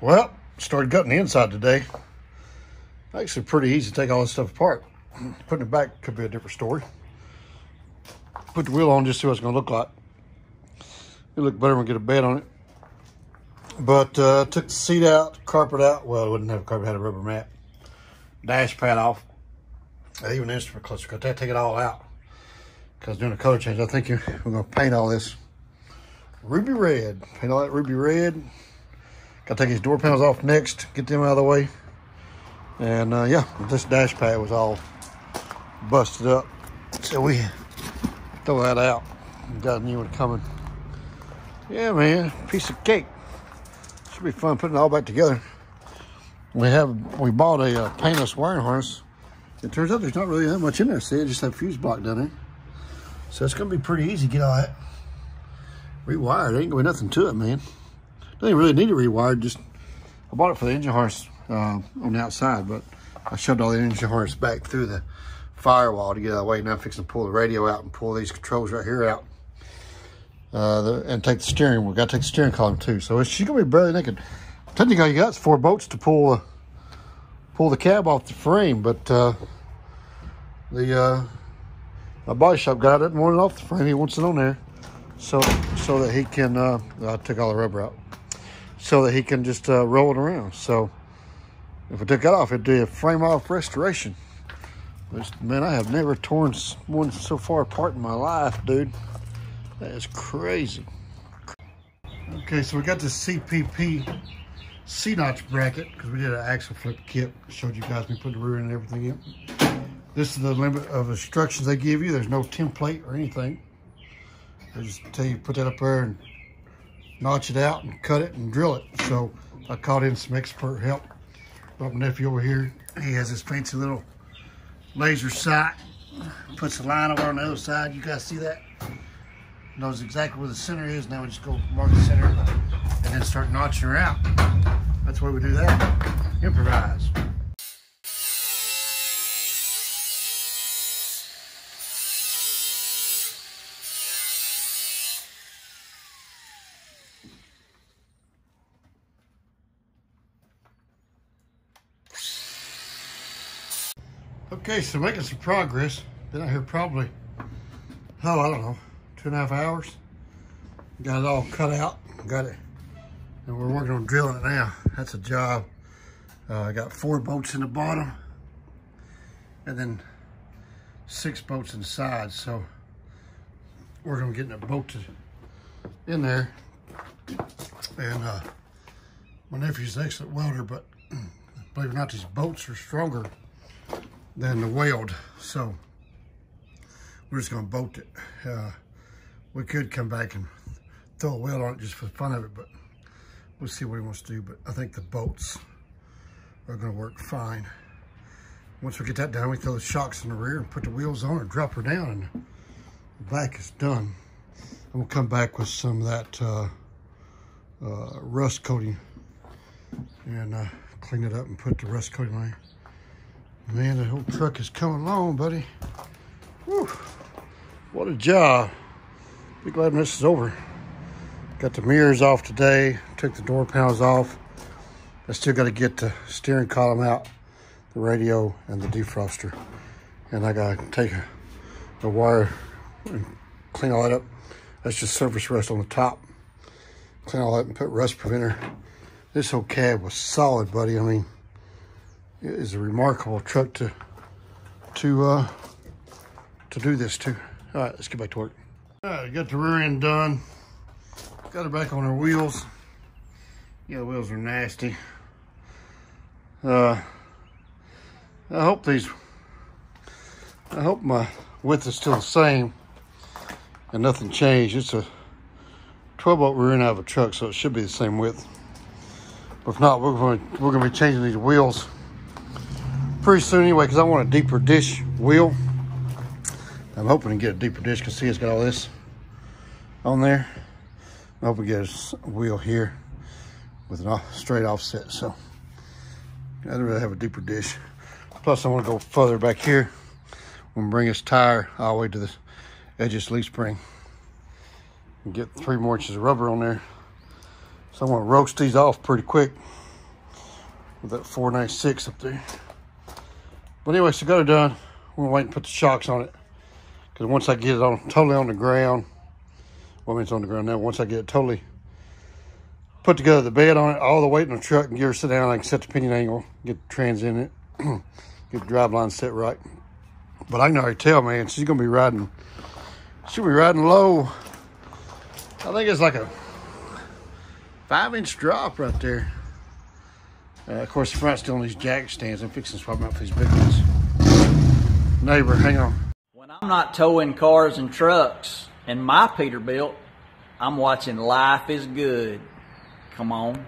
Well, started gutting the inside today. Actually pretty easy to take all this stuff apart. Putting it back could be a different story. Put the wheel on just to see what it's gonna look like. It'll look better when we get a bed on it. But uh, took the seat out, carpet out. Well, it wouldn't have a carpet, had a rubber mat. Dash pad off. Even instrument cluster, got that take it all out. Because doing a color change, I think we're gonna paint all this ruby red. Paint all that ruby red. Got to take these door panels off next, get them out of the way. And uh, yeah, this dash pad was all busted up. So we throw that out. Got a new one coming. Yeah, man, piece of cake. Should be fun putting it all back together. We have we bought a uh, Painless wiring harness. It turns out there's not really that much in there. See, it just have fuse block down there. So it's gonna be pretty easy to get all that rewired. There ain't gonna be nothing to it, man. Don't really need it rewired. Just I bought it for the engine harness uh, on the outside, but I shoved all the engine harness back through the firewall to get out of the way. Now I'm fixing to pull the radio out and pull these controls right here out. Uh, the, and take the steering. We got to take the steering column too. So she's gonna be barely naked. Technically, all you got is four bolts to pull uh, pull the cab off the frame, but uh, the uh, my body shop guy doesn't want it off the frame. He wants it on there, so so that he can. Uh, I took all the rubber out, so that he can just uh, roll it around. So if we took that off, it'd be a frame off restoration. Which, man, I have never torn one so far apart in my life, dude. That is crazy. Okay, so we got the CPP C-notch bracket because we did an axle flip kit. Showed you guys me put the rear and everything in. This is the limit of instructions they give you. There's no template or anything. They just tell you put that up there and notch it out and cut it and drill it. So I called in some expert help. My nephew over here, he has this fancy little laser sight. Puts the line over on the other side. You guys see that? knows exactly where the center is. Now we just go mark the center and then start notching her out. That's why we do that. Improvise. Okay, so making some progress. Been out here probably, oh, I don't know, two and a half hours. Got it all cut out, got it, and we're working on drilling it now. That's a job. Uh, I got four bolts in the bottom, and then six bolts in the sides. So we're gonna get it bolted in there. And uh, my nephew's an excellent welder, but believe it or not, these bolts are stronger than the weld. So we're just gonna bolt it. Uh, we could come back and throw a weld on it just for the fun of it, but we'll see what he wants to do. But I think the bolts are gonna work fine. Once we get that done, we throw the shocks in the rear and put the wheels on and drop her down and the back is done. And we'll come back with some of that uh, uh, rust coating and uh, clean it up and put the rust coating on. Man, the whole truck is coming along, buddy. Whew. What a job. Be glad this is over. Got the mirrors off today. Took the door panels off. I still got to get the steering column out, the radio, and the defroster. And I got to take a wire and clean all that up. That's just surface rust on the top. Clean all that and put rust preventer. This whole cab was solid, buddy. I mean, it is a remarkable truck to to uh, to do this to. All right, let's get back to work. All right, got the rear end done. Got it back on her wheels. Yeah, the wheels are nasty. Uh, I hope these, I hope my width is still the same and nothing changed. It's a 12 bolt rear end out of a truck, so it should be the same width. But if not, we're going to, we're going to be changing these wheels pretty soon anyway because I want a deeper dish wheel. I'm hoping to get a deeper dish because see it's got all this on there. I hope we get a wheel here with an off, straight offset. So I'd rather have a deeper dish. Plus I want to go further back here. We'll bring this tire all the way to the edge of this leaf spring and get three more inches of rubber on there. So I'm gonna roast these off pretty quick with that 496 up there. But anyway, so got it done. We're gonna wait and put the shocks on it. Because once I get it on totally on the ground, well, I mean, it's on the ground now. Once I get it totally put together the bed on it, all the weight in the truck, and gear sit down, I can set the pinion angle, get the trans in it, get the drive line set right. But I can already tell, man, she's gonna be riding, she'll be riding low. I think it's like a five inch drop right there. Uh, of course, the front's still on these jack stands. I'm fixing to swap them out for these big ones. Neighbor, hang on. When I'm not towing cars and trucks in my Peterbilt, I'm watching Life is Good. Come on.